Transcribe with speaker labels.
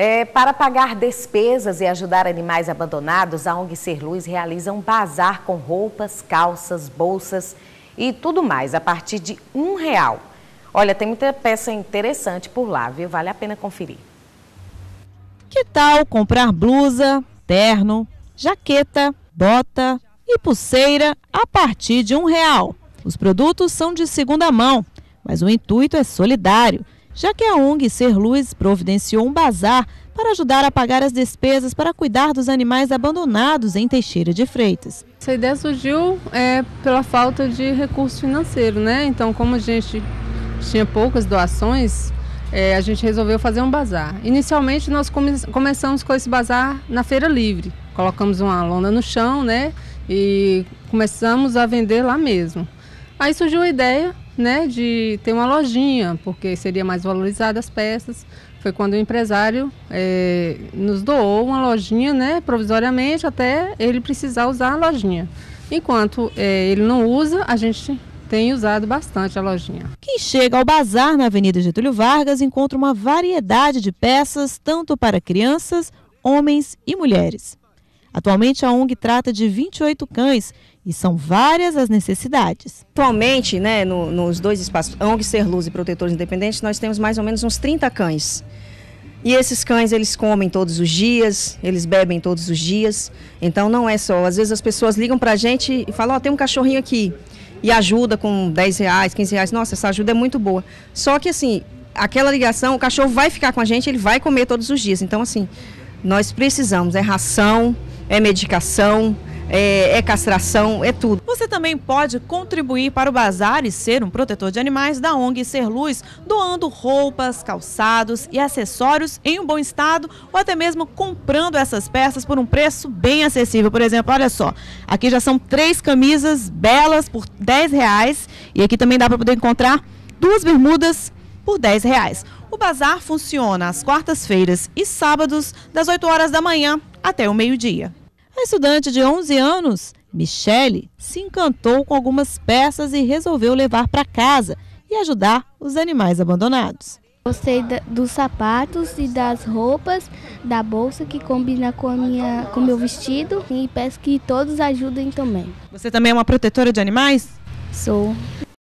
Speaker 1: É, para pagar despesas e ajudar animais abandonados, a ONG Ser Luz realiza um bazar com roupas, calças, bolsas e tudo mais a partir de um real. Olha, tem muita peça interessante por lá, viu? Vale a pena conferir.
Speaker 2: Que tal comprar blusa, terno, jaqueta, bota e pulseira a partir de um real? Os produtos são de segunda mão, mas o intuito é solidário, já que a ONG Ser Luz providenciou um bazar para ajudar a pagar as despesas para cuidar dos animais abandonados em Teixeira de Freitas.
Speaker 3: Essa ideia surgiu é, pela falta de recurso financeiro, né? Então, como a gente tinha poucas doações, é, a gente resolveu fazer um bazar. Inicialmente nós come começamos com esse bazar na feira livre. Colocamos uma lona no chão, né? E começamos a vender lá mesmo. Aí surgiu a ideia, né, de ter uma lojinha, porque seria mais valorizada as peças. Foi quando o empresário é, nos doou uma lojinha, né, provisoriamente, até ele precisar usar a lojinha. Enquanto é, ele não usa, a gente tem usado bastante a lojinha.
Speaker 2: Quem chega ao bazar na Avenida Getúlio Vargas encontra uma variedade de peças, tanto para crianças, homens e mulheres. Atualmente a ONG trata de 28 cães e são várias as necessidades.
Speaker 4: Atualmente, né, no, nos dois espaços, ONG Ser Luz e Protetores Independentes, nós temos mais ou menos uns 30 cães. E esses cães, eles comem todos os dias, eles bebem todos os dias. Então não é só, às vezes as pessoas ligam para a gente e falam, ó, oh, tem um cachorrinho aqui e ajuda com 10 reais, 15 reais. Nossa, essa ajuda é muito boa. Só que assim, aquela ligação, o cachorro vai ficar com a gente, ele vai comer todos os dias. Então, assim, nós precisamos, é ração, é medicação, é, é, castração, é tudo.
Speaker 2: Você também pode contribuir para o bazar e ser um protetor de animais da ONG Ser Luz, doando roupas, calçados e acessórios em um bom estado ou até mesmo comprando essas peças por um preço bem acessível. Por exemplo, olha só, aqui já são três camisas belas por 10 reais e aqui também dá para poder encontrar duas bermudas por 10 reais. O bazar funciona às quartas-feiras e sábados, das 8 horas da manhã até o meio-dia. A estudante de 11 anos, Michele, se encantou com algumas peças e resolveu levar para casa e ajudar os animais abandonados.
Speaker 5: Gostei dos sapatos e das roupas, da bolsa que combina com minha, com meu vestido e peço que todos ajudem também.
Speaker 2: Você também é uma protetora de animais?
Speaker 5: Sou.